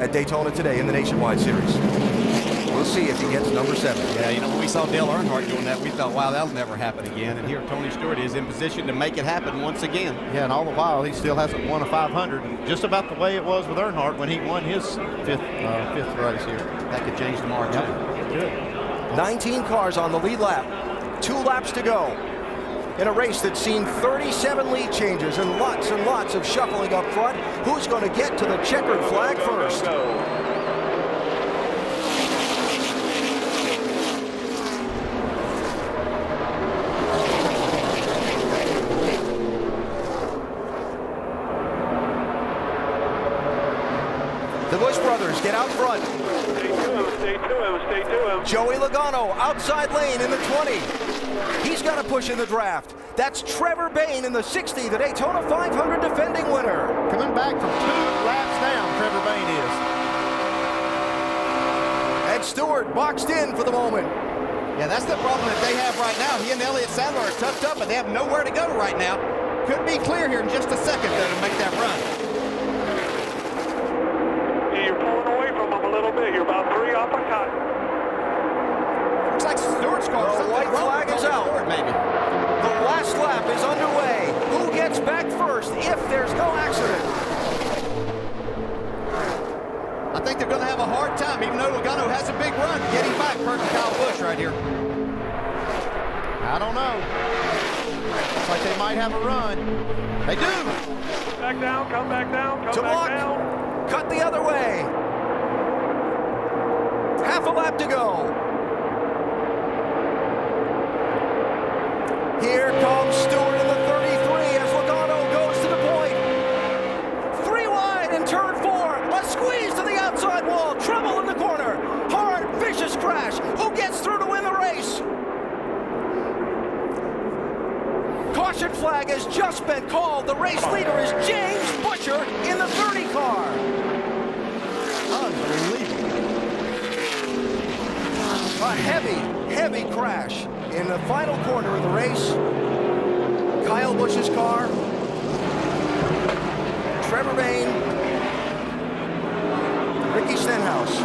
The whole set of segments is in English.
at Daytona today in the Nationwide Series. We'll see if he gets number seven. Yeah, you know, when we saw Dale Earnhardt doing that, we thought, wow, that'll never happen again. And here Tony Stewart is in position to make it happen once again. Yeah, and all the while, he still hasn't won a 500. And just about the way it was with Earnhardt when he won his fifth uh, fifth race here. That could change tomorrow, too. Good. 19 cars on the lead lap. Two laps to go. In a race that's seen 37 lead changes and lots and lots of shuffling up front. Who's going to get to the checkered flag first? The Busch brothers get out front. Stay to him, stay to him, stay to him. Joey Logano outside lane in the 20. He's got to push in the draft. That's Trevor Bayne in the 60, the Daytona 500 defending winner. Coming back from two laps down, Trevor Bayne is. Ed Stewart boxed in for the moment. Yeah, that's the problem that they have right now. He and Elliott Sadler are tucked up, and they have nowhere to go right now. Could be clear here in just a second, though, to make that run. Yeah, you're pulling away from him a little bit. You're about three off a cut. Looks like Stewart's car. The something white wrong flag with is out. Stewart, maybe. The last lap is underway. Who gets back first if there's no accident? I think they're going to have a hard time, even though Logano has a big run, getting back Kurt and Kyle Busch right here. I don't know. Looks like they might have a run. They do. Back down, come back down, come To back block. down. Cut the other way. Half a lap to go. Wide in turn four. A squeeze to the outside wall. Trouble in the corner. Hard, vicious crash. Who gets through to win the race? Caution flag has just been called. The race leader is James Buescher in the 30 car. Unbelievable. A heavy, heavy crash in the final corner of the race. Kyle Busch's car. Trevor Bayne. Ricky Stenhouse.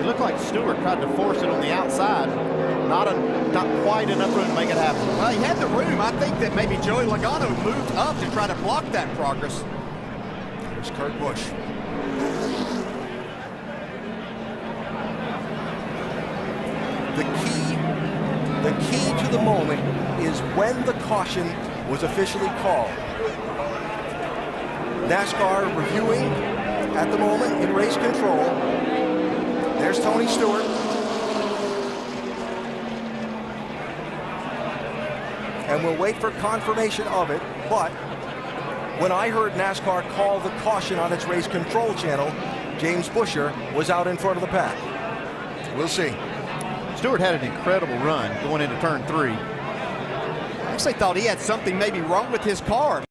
It looked like Stewart tried to force it on the outside. Not a, not quite enough room to make it happen. Well, he had the room. I think that maybe Joey Logano moved up to try to block that progress. Here's Kurt Busch. The key, the key to the moment is when the caution was officially called. NASCAR reviewing at the moment in race control. There's Tony Stewart. And we'll wait for confirmation of it, but when I heard NASCAR call the caution on its race control channel, James Buescher was out in front of the pack. We'll see. Stewart had an incredible run going into turn three. I actually thought he had something maybe wrong with his car.